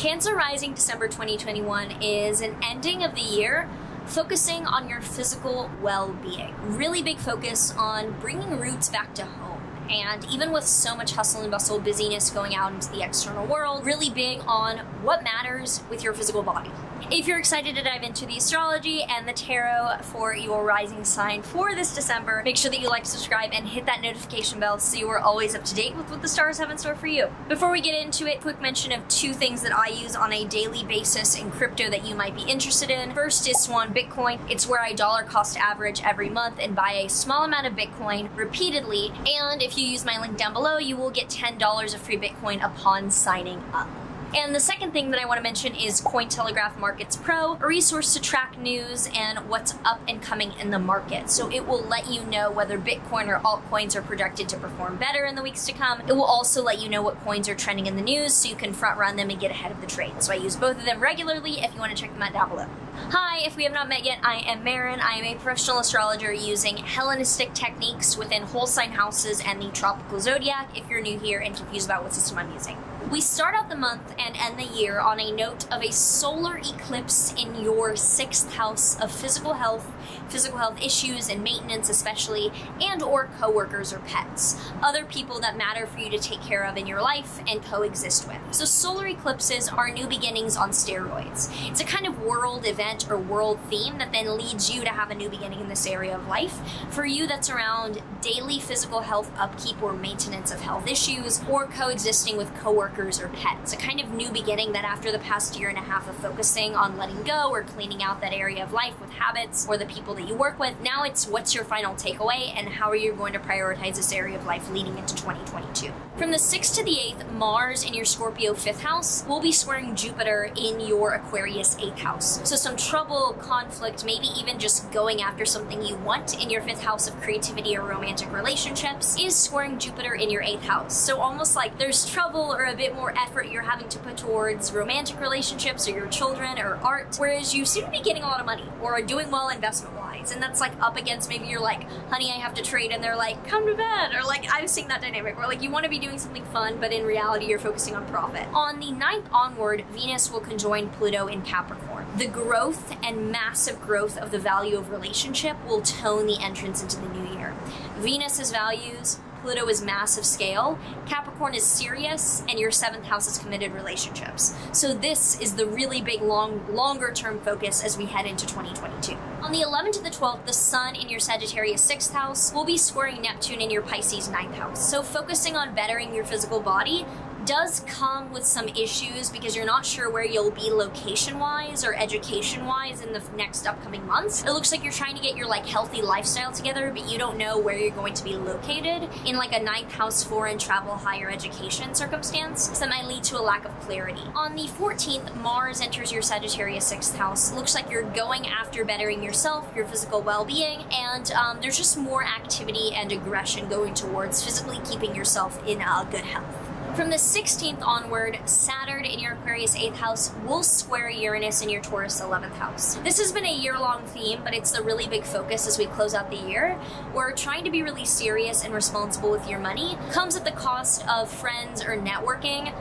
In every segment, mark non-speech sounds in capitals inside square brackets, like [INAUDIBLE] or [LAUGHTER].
Cancer Rising December 2021 is an ending of the year focusing on your physical well being. Really big focus on bringing roots back to home. And even with so much hustle and bustle, busyness going out into the external world, really big on what matters with your physical body. If you're excited to dive into the astrology and the tarot for your rising sign for this December, make sure that you like, subscribe, and hit that notification bell so you are always up to date with what the stars have in store for you. Before we get into it, quick mention of two things that I use on a daily basis in crypto that you might be interested in. First is Swan Bitcoin. It's where I dollar cost average every month and buy a small amount of Bitcoin repeatedly. And if you use my link down below, you will get $10 of free Bitcoin upon signing up. And the second thing that I want to mention is Cointelegraph Markets Pro, a resource to track news and what's up and coming in the market. So it will let you know whether Bitcoin or altcoins are projected to perform better in the weeks to come. It will also let you know what coins are trending in the news so you can front run them and get ahead of the trade. So I use both of them regularly if you want to check them out down below. Hi, if we have not met yet, I am Maren. I am a professional astrologer using Hellenistic techniques within whole sign houses and the tropical zodiac if you're new here and confused about what system I'm using. We start out the month and end the year on a note of a solar eclipse in your sixth house of physical health, physical health issues and maintenance especially, and or coworkers or pets. Other people that matter for you to take care of in your life and coexist with. So solar eclipses are new beginnings on steroids. It's a kind of world event or world theme that then leads you to have a new beginning in this area of life. For you that's around daily physical health upkeep or maintenance of health issues or coexisting with coworkers or pets. A kind of new beginning that after the past year and a half of focusing on letting go or cleaning out that area of life with habits or the people that you work with, now it's what's your final takeaway and how are you going to prioritize this area of life leading into 2022. From the 6th to the 8th, Mars in your Scorpio 5th house will be squaring Jupiter in your Aquarius 8th house. So some trouble, conflict, maybe even just going after something you want in your 5th house of creativity or romantic relationships is squaring Jupiter in your 8th house. So almost like there's trouble or a bit more effort you're having to towards romantic relationships or your children or art, whereas you seem to be getting a lot of money or are doing well investment wise. And that's like up against maybe you're like, honey, I have to trade, and they're like, come to bed. Or like, I've seen that dynamic where like you want to be doing something fun, but in reality, you're focusing on profit. On the 9th onward, Venus will conjoin Pluto in Capricorn. The growth and massive growth of the value of relationship will tone the entrance into the new year. Venus's values Pluto is massive scale, Capricorn is serious, and your seventh house is committed relationships. So this is the really big, long, longer term focus as we head into 2022. On the 11th to the 12th, the Sun in your Sagittarius sixth house will be squaring Neptune in your Pisces ninth house. So focusing on bettering your physical body does come with some issues because you're not sure where you'll be location wise or education wise in the next upcoming months. It looks like you're trying to get your like healthy lifestyle together, but you don't know where you're going to be located in like a ninth house foreign travel higher education circumstance. So that might lead to a lack of clarity. On the 14th, Mars enters your Sagittarius sixth house. Looks like you're going after bettering yourself, your physical well-being, and um, there's just more activity and aggression going towards physically keeping yourself in uh, good health. From the 16th onward, Saturn in your Aquarius 8th house will square Uranus in your Taurus 11th house. This has been a year-long theme, but it's the really big focus as we close out the year. We're trying to be really serious and responsible with your money. Comes at the cost of friends or networking,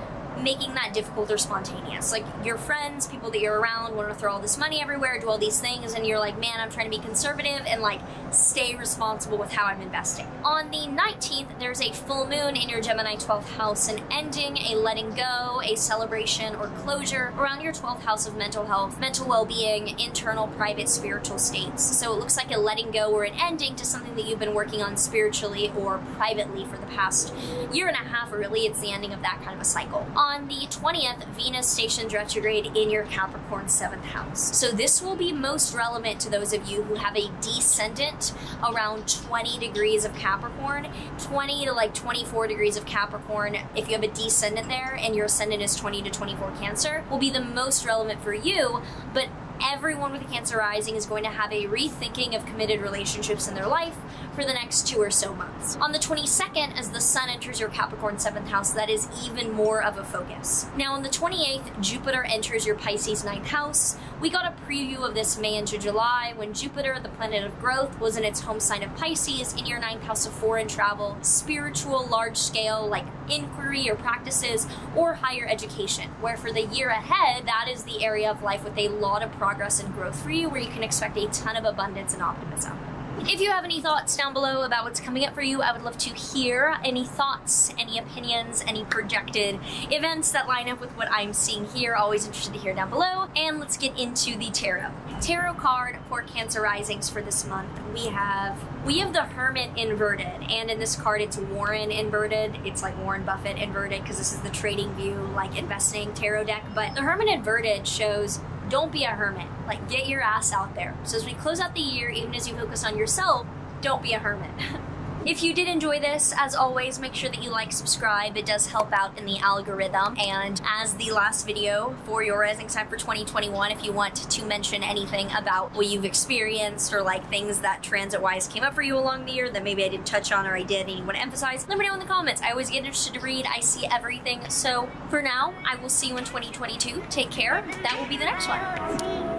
making that difficult or spontaneous. Like your friends, people that you're around want to throw all this money everywhere, do all these things, and you're like, man, I'm trying to be conservative and like stay responsible with how I'm investing. On the 19th, there's a full moon in your Gemini 12th house, an ending, a letting go, a celebration, or closure around your 12th house of mental health, mental well-being, internal, private, spiritual states. So it looks like a letting go or an ending to something that you've been working on spiritually or privately for the past year and a half, or really it's the ending of that kind of a cycle. On the 20th, Venus stations retrograde in your Capricorn 7th house. So this will be most relevant to those of you who have a descendant around 20 degrees of Capricorn, 20 to like 24 degrees of Capricorn. If you have a descendant there and your ascendant is 20 to 24 Cancer, will be the most relevant for you, but everyone with Cancer rising is going to have a rethinking of committed relationships in their life, for the next two or so months. On the 22nd, as the sun enters your Capricorn 7th house, that is even more of a focus. Now, on the 28th, Jupiter enters your Pisces 9th house. We got a preview of this May into July when Jupiter, the planet of growth, was in its home sign of Pisces in your 9th house of foreign travel, spiritual, large scale, like inquiry or practices, or higher education, where for the year ahead, that is the area of life with a lot of progress and growth for you, where you can expect a ton of abundance and optimism. If you have any thoughts down below about what's coming up for you, I would love to hear any thoughts, any opinions, any projected events that line up with what I'm seeing here. Always interested to hear down below. And let's get into the tarot. Tarot card for Cancer Risings for this month. We have we have the Hermit inverted, and in this card it's Warren inverted. It's like Warren Buffett inverted because this is the Trading View like investing tarot deck. But the Hermit inverted shows don't be a hermit. Like, get your ass out there. So as we close out the year, even as you focus on yourself, don't be a hermit. [LAUGHS] If you did enjoy this, as always, make sure that you like, subscribe. It does help out in the algorithm. And as the last video for your rising sign for 2021, if you want to mention anything about what you've experienced or like things that transit-wise came up for you along the year that maybe I didn't touch on or I did and you want to emphasize, let me know in the comments. I always get interested to read. I see everything. So for now, I will see you in 2022. Take care. That will be the next one.